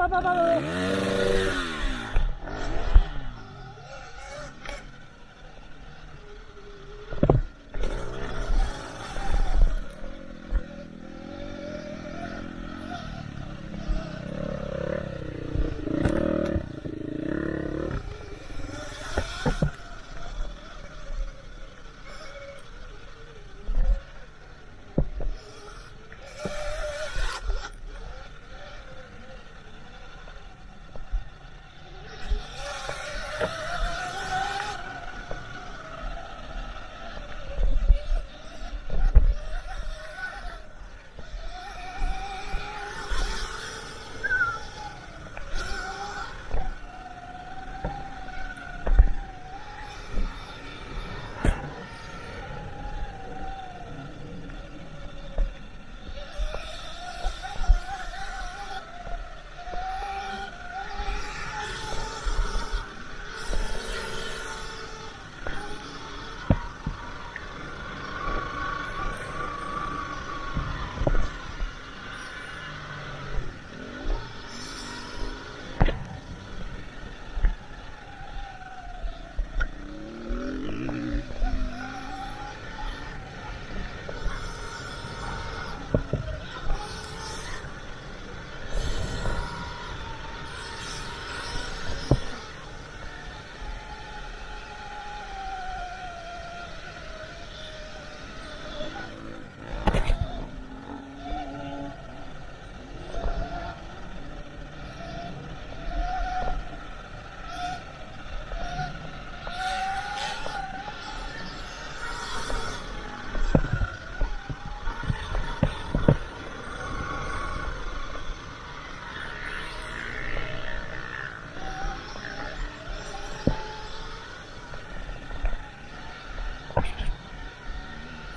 ばばば